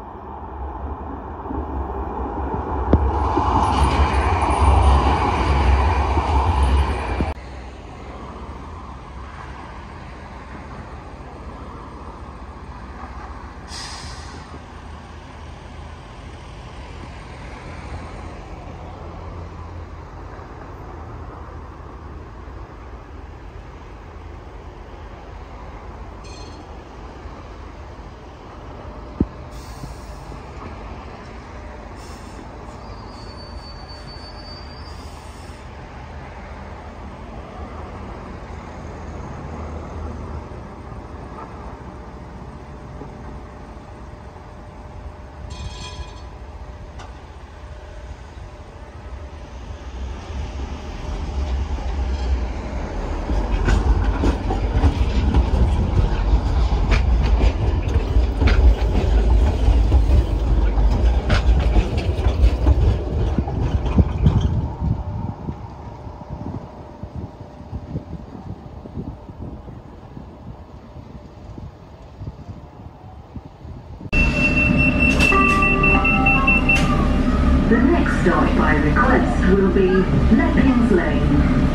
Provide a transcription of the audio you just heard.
Next stop by request will be Leppings Lane.